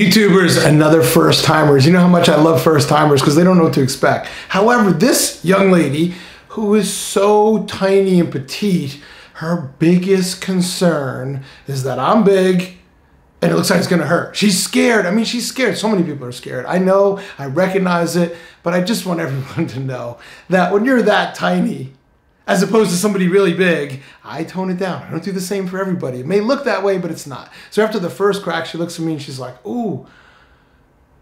YouTubers, another first timers. You know how much I love first timers because they don't know what to expect. However, this young lady who is so tiny and petite, her biggest concern is that I'm big and it looks like it's gonna hurt. She's scared. I mean, she's scared. So many people are scared. I know, I recognize it, but I just want everyone to know that when you're that tiny, as opposed to somebody really big, I tone it down. I don't do the same for everybody. It may look that way, but it's not. So after the first crack, she looks at me and she's like, ooh,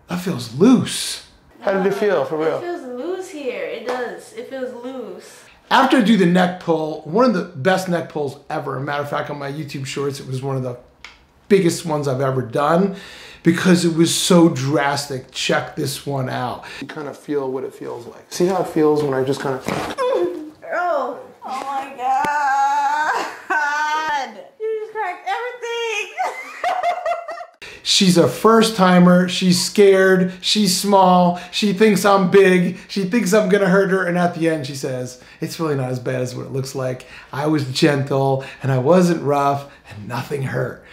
that feels loose. How did it feel for real? It feels loose here. It does. It feels loose. After I do the neck pull, one of the best neck pulls ever. matter of fact, on my YouTube shorts, it was one of the biggest ones I've ever done because it was so drastic. Check this one out. You kind of feel what it feels like. See how it feels when I just kind of Oh, oh my god. You just cracked everything. She's a first timer. She's scared. She's small. She thinks I'm big. She thinks I'm going to hurt her. And at the end, she says, It's really not as bad as what it looks like. I was gentle and I wasn't rough and nothing hurt.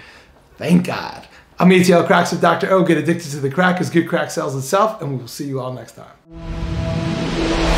Thank God. I'm ATL Cracks with Dr. O. Get addicted to the crack because good crack sells itself. And we will see you all next time.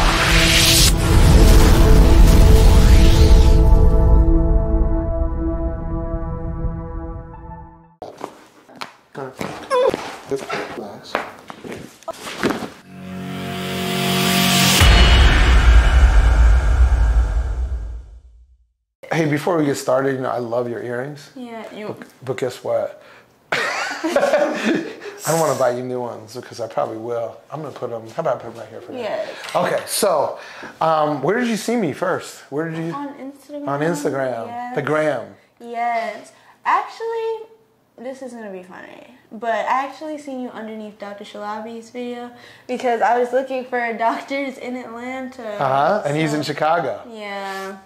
Hey, before we get started, you know, I love your earrings. Yeah, you. But guess what? I don't want to buy you new ones because I probably will. I'm gonna put them. How about I put them right here for you? Yes. Okay, so um, where did you see me first? Where did you? On Instagram. On Instagram. Yes. The gram. Yes. Actually, this is gonna be funny, but I actually seen you underneath Dr. Shalabi's video because I was looking for a doctors in Atlanta. Uh huh. And he's in Chicago. Yeah.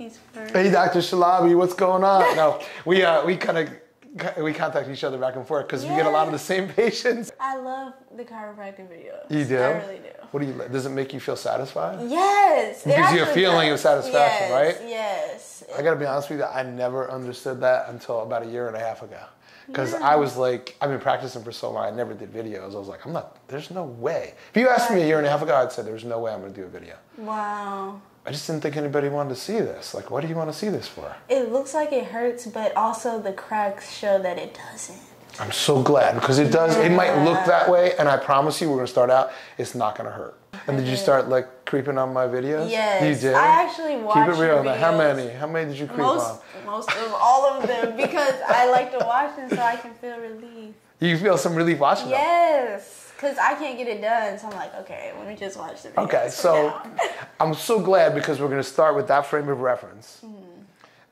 He's. Hey, Dr. Shalabi, what's going on? No, we uh, we kind of we contact each other back and forth because we get a lot of the same patients. I love the chiropractic videos. You do? I really do. What do you? Does it make you feel satisfied? Yes. It gives you a feeling of satisfaction, Yes, right? Yes. I gotta be honest with you, I never understood that until about a year and a half ago. Because I was like, I've been practicing for so long, I never did videos. I was like, I'm not, there's no way. If you asked me a year and a half ago, I'd say there's no way I'm gonna do a video. Wow. I just didn't think anybody wanted to see this. Like, what do you wanna see this for? It looks like it hurts, but also the cracks show that it doesn't. I'm so glad because it does, it might look that way, and I promise you, we're gonna start out, it's not gonna hurt. And did you start like creeping on my videos? Yes. You did? I actually watched Keep it real. now. How many? How many did you creep Most, on? most of all of them because I like to watch them so I can feel relief. You feel some relief watching them? Yes, because I can't get it done, so I'm like, okay, let me just watch the videos. Okay, so. I'm so glad because we're going to start with that frame of reference Mm-hmm.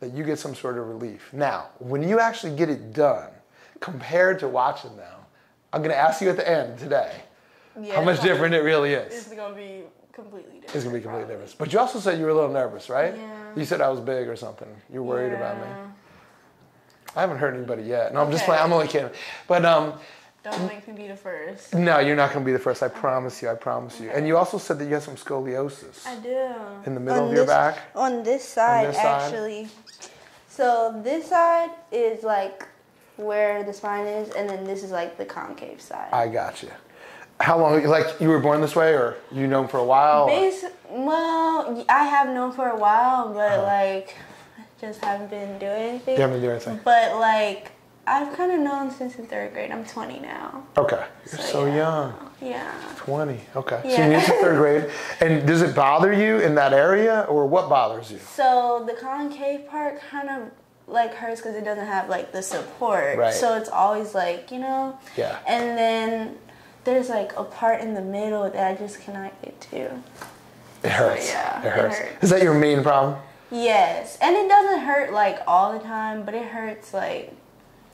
that you get some sort of relief. Now, when you actually get it done, compared to watching them, I'm going to ask you at the end today yeah, how much different it really is. It's gonna be completely different. It's going to be completely probably. different. But you also said you were a little nervous, right? Yeah. You said I was big or something. You're worried about me. Yeah. I haven't hurt anybody yet. No, I'm just playing. I'm only kidding. But um, Don't make me be the first. no, you're not going to be the first. I promise you. I promise you. And you also said that you have some scoliosis I do. in the middle On of your back. On this side, this side? actually. So this side is like where the spine is, and then this is like the concave side. I got you. How long? Like you were born this way, or you known for a while? Bas- well, I have known for a while, but Uh-huh. like, I just haven't been doing anything. You haven't been doing anything. But like, I've kind of known since the third grade. I'm 20 now. Okay, you're so yeah. young. Yeah. 20. Okay. So Yeah. you're in third grade. And does it bother you in that area, or what bothers you? So the concave part kind of like hurts because it doesn't have like the support. Right. So it's always like you know. Yeah. And then there's like a part in the middle that I just cannot get to. It hurts. yeah, it it hurts. hurts. Is that your main problem? Yes, and it doesn't hurt like all the time, but it hurts like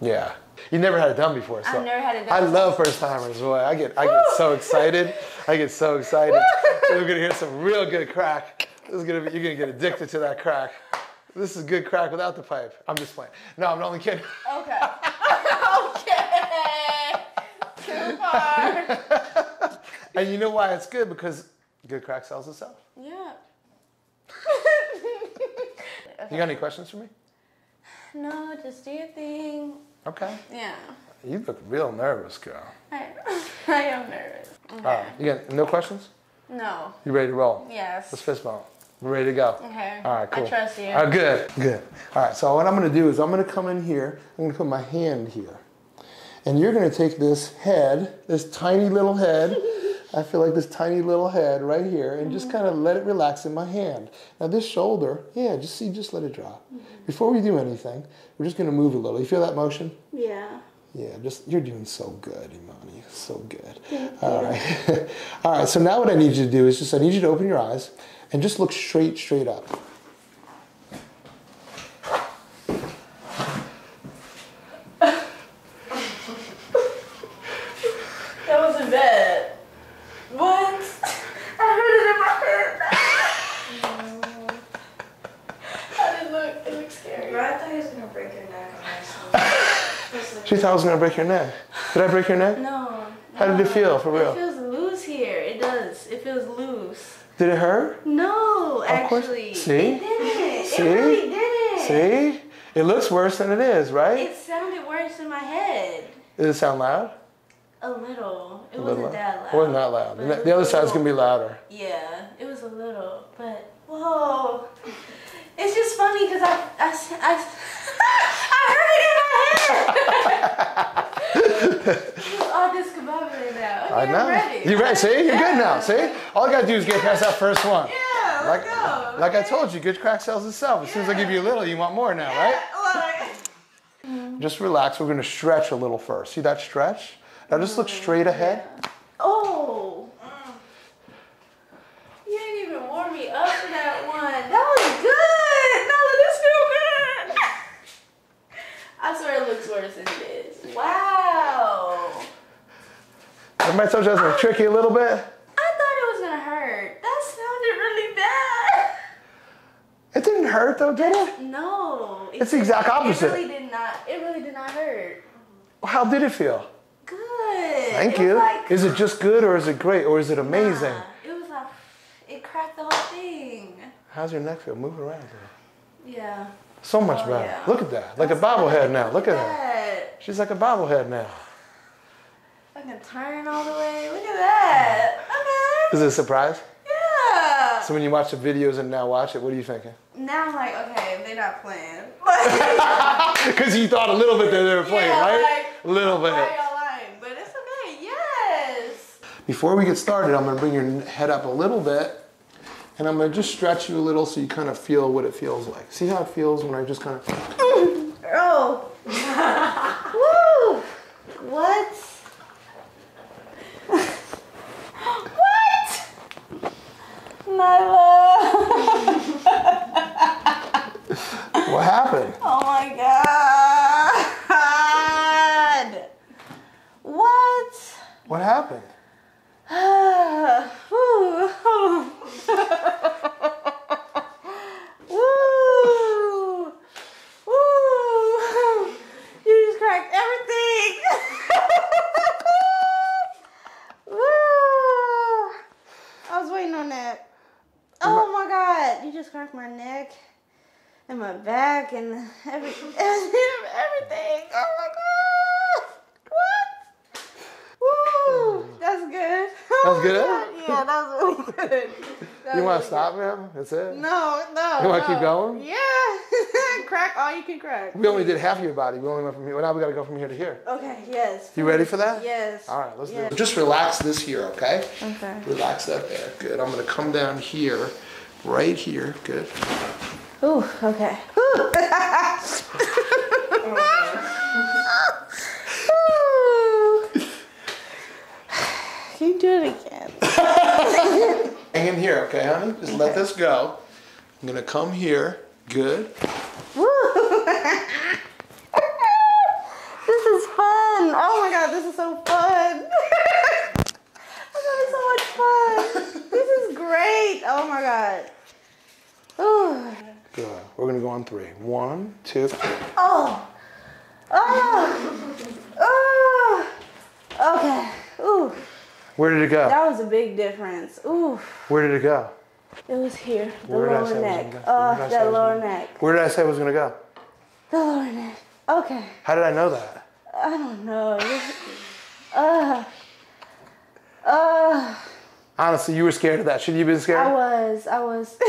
Yeah. You never had it done before, so I've never had it done. I love first timers, boy. I get I get so excited. I get so excited. We're gonna hear some real good crack. This is gonna be you're gonna get addicted to that crack. This is good crack without the pipe. I'm just playing. No, I'm only kidding. okay, okay, too far. And you know why it's good? Because good crack sells itself. Yeah. You got any questions for me? No, just do your thing. Okay. Yeah. You look real nervous, girl. I, I am nervous. All right, you got no questions? No. You ready to roll? Yes. Let's fist bump. We're ready to go. Okay. All right, cool. I trust you. All right, good, good. All right, so what I'm gonna do is I'm gonna come in here, I'm gonna put my hand here. And you're gonna take this head, this tiny little head, I feel like this tiny little head right here, and just mm-hmm. kind of let it relax in my hand. Now this shoulder, yeah, just see, just let it drop. Mm-hmm. Before we do anything, we're just gonna move a little. You feel that motion? Yeah. Yeah, just you're doing so good, Imani. So good. All right. All right. So now what I need you to do is just I need you to open your eyes and just look straight, straight up. That wasn't bad. What? I heard it in my head. How did it look? It looks scary. I thought he was gonna break your neck on this. She thought I was gonna break your neck. Did I break your neck? No. How did it feel for real? It feels loose here. It does. It feels loose. Did it hurt? No, Of course. actually. See? It didn't. See? It really didn't. See? It looks worse than it is, right? It sounded worse in my head. Did it sound loud? A little. It A wasn't little that loud. It wasn't that loud. The the other side's gonna be louder. Yeah, it was a little, but whoa. It's just funny because I I I heard it in my head. all discombobulated now. Okay, I know. Ready. You ready? See? You're good now. See? All I gotta do is get past that first one. Yeah, let's Like, go. like I told you, good crack sells itself. As soon as I give you a little, you want more now, right? Like, Just relax. We're gonna stretch a little first. See that stretch? Now just look straight ahead. oh. You didn't even warm me up for that one. That was good. No, this feel good. I swear it looks worse than it is. Wow. Told you I was gonna trick you a little bit. I thought it was gonna hurt. That sounded really bad. It didn't hurt though, did it? No. It's the exact opposite. It really did not. It really did not hurt. How did it feel? Good. Thank It you. Like, Is it just good or is it great or is it amazing? Nah, it was like it cracked the whole thing. How's your neck feel? Move it around. There. Yeah. So much Oh, better. yeah. Look at that. Like a bobblehead now. Look at her. that. She's like a bobblehead now. Can turn all the way. Look at that. Is it a surprise? Yeah. So when you watch the videos and now watch it, what are you thinking? now I'm like, okay, they're not playing. Because you thought a little bit that they were playing, Yeah, right? like, a little bit. lying? But it's okay. Yes. Before we get started, I'm going to bring your head up a little bit. And I'm going to just stretch you a little so you kind of feel what it feels like. See how it feels when I just kind of. Oh. Woo. What? My love. What happened? Oh my god. What? What happened? Woo! Woo! You just cracked everything. Woo! I was waiting on that. Oh my god! You just cracked my neck and my back and every, everything. Oh my god! What? Woo! That's good. Oh That's good? Yeah, that was really good. That You want really to stop him? That's it? No, no. You wanna no. keep going? Yeah. crack all you can crack. We only did half of your body. We only went from here. Well, now we got to go from here to here. Okay, yes. You ready for that? Yes. All right, let's Yes. do it. Just relax this here, okay? Okay. Relax that there. Good. I'm going to come down here, right here. Good. Ooh, okay. Ooh. Can you do it again? Hang in here, okay, honey? Just let this go. I'm going to come here. Good. Woo. this is fun. Oh my god, this is so fun. I'm having so much fun. This is great. Oh my god. Good. We're going to go on three. One, two. Oh. Oh. Oh. Okay. Ooh. Where did it go? That was a big difference. Ooh. Where did it go? It was here. The Where did I lower say neck. gonna? Oh, Where did I say it that lower gonna neck. Where did I say it was going to go? The lower neck. Okay. How did I know that? I don't know. Uh, uh, Honestly, you were scared of that. Should you have been scared? I was, I was.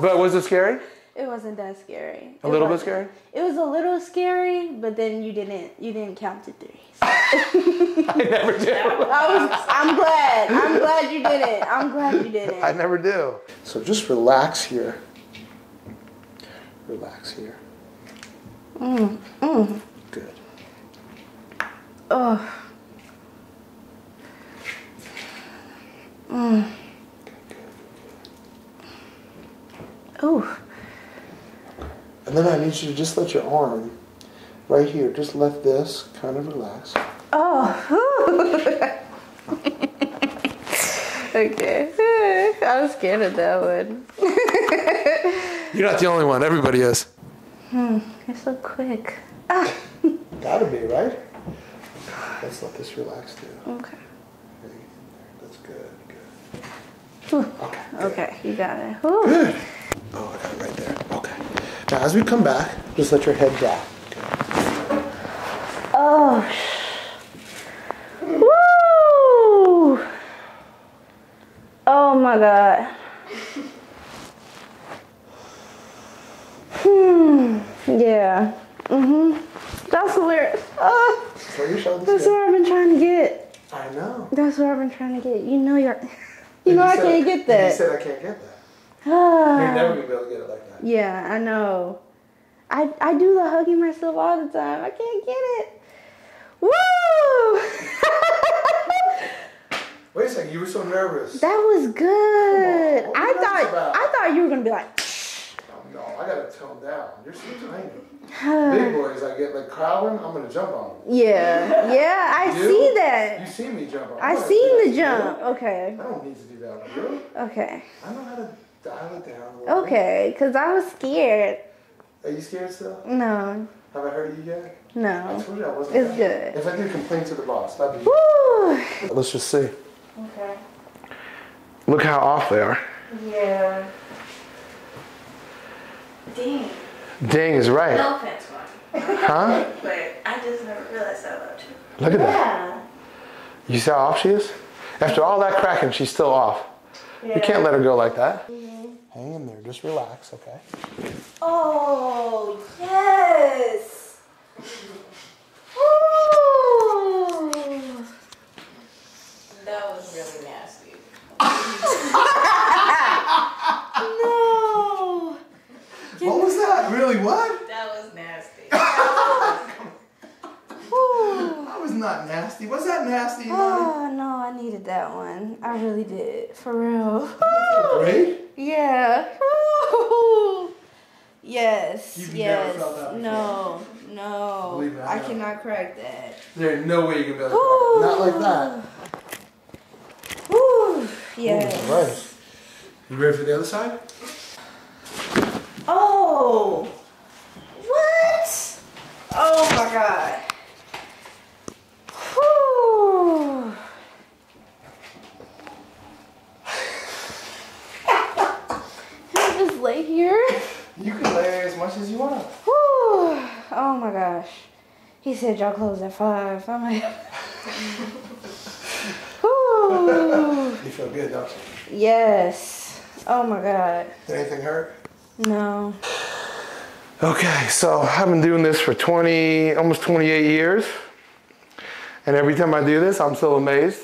But was it scary? It wasn't that scary. A It little bit scary? It was a little scary, but then you didn't, you didn't count to three. I never do. I was, I'm glad. I'm glad you did it. I'm glad you did it. I never do. So just relax here. Relax here. Mm, mm. Good. Oh. Oh. And then I need you to just let your arm right here, just let this kind of relax. Oh. okay. I was scared of that one. You're not the only one, everybody is. Hmm. You're so quick. Ah. Gotta be, right? Let's let this relax too. Okay. That's good, good. Whew. Okay. Okay, you got it. Whew. Good. Oh, I got it right there. As we come back, just let your head down. Oh. Woo! Oh my god. Hmm. Yeah. Mhm. That's where. Uh, So that's what I've been trying to get. I know. That's what I've been trying to get. You know you're. You know I said- can't get that. You said I can't get that. You're never gonna be able to get it like that. Yeah, I know. I I do the hugging myself all the time. I can't get it. Woo! Wait a second, you were so nervous. that was good. Come on, what I thought? I thought you were gonna be like. Oh, no, I gotta tone down. You're so tiny. Big boys, I get like Colin, I'm gonna jump on them. Yeah, yeah, I You? see that. You see me jump on I seen the jump. Okay, I don't need to do that okay, I know how to dial it down. a okay. Cause I was scared. Are you scared still? No, Have I hurt you yet? No. I no. told you I wasn't. It's bad. good. If I do complain to the boss, that'd be. Woo! Let's just see. Okay. Look how off they are. Yeah. Ding. Dang is right. No offense, Mom. Huh? But I just never realized I loved you. Look at that. Yeah. You see how off she is? After all that cracking, she's still off. You can't let her go like that. Mm-hmm. Hang in there. Just relax, okay? Oh, yes. Ooh. That was really nasty. No. What was that? Really? What? That was nasty. Ooh. That was not nasty. Was that nasty? Oh, no, I needed that one. I really did. For real. Great. Yeah. Yes. You've yes. that no. No. Believe me, I I cannot crack that. There's no way you can be like to. Not like that. Woo. Yes. Right. You ready for the other side? Oh. What? Oh my god. Whew. Can I just lay here? You can lay as much as you want. Whew. Oh my gosh. He said y'all close at five. I'm like, Whew. You feel good, don't you? Yes. Oh my god. Did anything hurt? No. Okay, so I've been doing this for 20, almost 28 years. And every time I do this, I'm still amazed.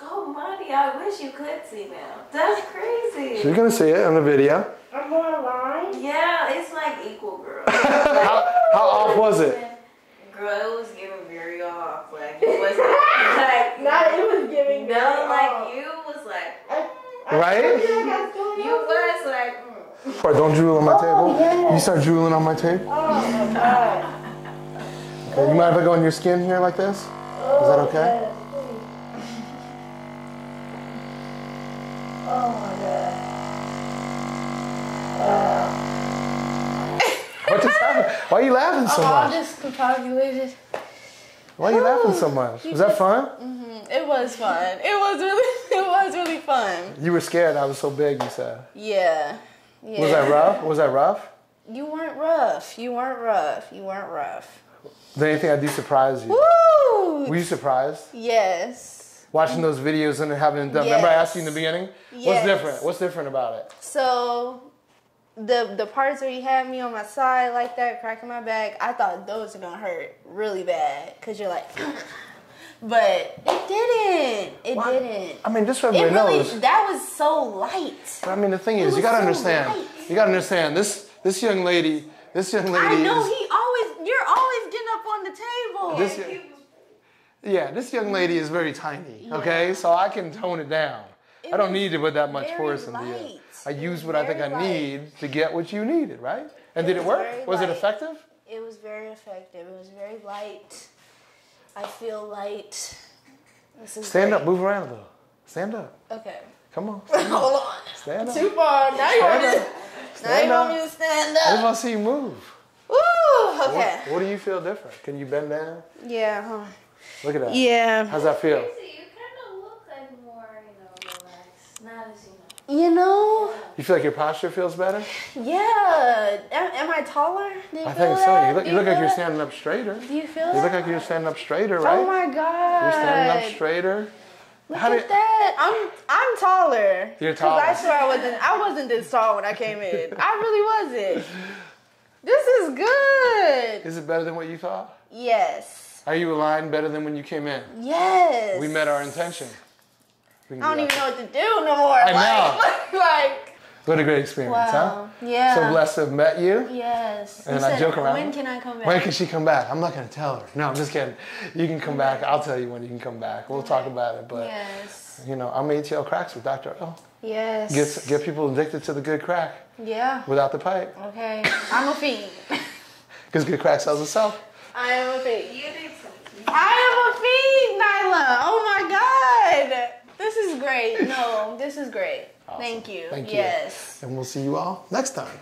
oh, Monty, I wish you could see now. That's So crazy. you're gonna see it on the video. I'm going line. Yeah, it's like equal, girl. How, how off was it? Girl, it was giving very off. Like, it was like, Not it was giving me no, off. like, you was like, Right? you was like, mm. Or don't drool on my table. yes. You start drooling on my table. Oh my god. Okay, you mind if I go on your skin here like this? Is that okay? Oh my god. What just happened? Why are you laughing so Oh, I much? just confabulated. Why are you laughing so much? Was that fun? Mhm. It was fun. It was really, it was really fun. You were scared I was so big, you said. Yeah. Yeah. Was that rough? Was that rough? You weren't rough. You weren't rough. You weren't rough. Did anything I do surprise you? Woo! Were you surprised? yes. Watching those videos and having them done. Remember I asked you in the Yes. beginning? What's different? What's different about it? So the the parts where you had me on my side like that, cracking my back, I thought those were gonna hurt really bad because you're like, but it didn't. It Why- didn't. I mean, just so It everybody really knows. that was so light. I mean, the thing It is, you gotta so understand. light. You gotta understand this. This young lady. This young lady. I know is, he always. You're always getting up on the table. This- Yeah, this young lady is very tiny. Okay, so I can tone it down. I don't need to put that much force into you. Uh, light. I It use what I think I light. need to get what you needed, right? And It did it work? Was it effective? It was very effective. It was very light. I feel light. This is Stand up, move around a little. Stand up. Okay. Come on. Hold on. Stand up. Too far. Now you want me to, now you Stand want up. me to stand I just up. want to see you move. Woo! What, Okay. what do you feel different? Can you bend down? Yeah. huh. Look at that. Yeah. How's that feel? See, you kind of look like more, you know, relaxed. Not as you know. You feel like your posture feels better? Yeah. Am, am I taller? Do you I feel think so. You look, Do you look like you're standing up straighter. Do you feel You that? look like you're standing up straighter, right? Oh my god. You're standing up straighter. Look How at did- that. I'm I'm taller. You're taller. I swear I wasn't I wasn't this tall when I came in. I really wasn't. This is good. Is it better than what you thought? Yes. Are you aligned better than when you came in? Yes. We met our intention. I don't do even know what to do no more. I like, like What a great experience, wow. huh? Yeah. So blessed to have met you. Yes. And You I said, joke around. When can I come back? When can she come back? I'm not going to tell her. No, I'm just kidding. You can come back. I'll tell you when you can come back. We'll talk about it. But, yes. you know, I'm ATL Cracks with Dr. L. Yes. Get, get people addicted to the good crack yeah. without the pipe. Okay. I'm a fiend. Because good crack sells itself. I am a fiend. You did something. I am a fiend, Nyla. Oh my God. This is great. No, this is great. Thank you. Thank you. yes. And we'll see you all next time.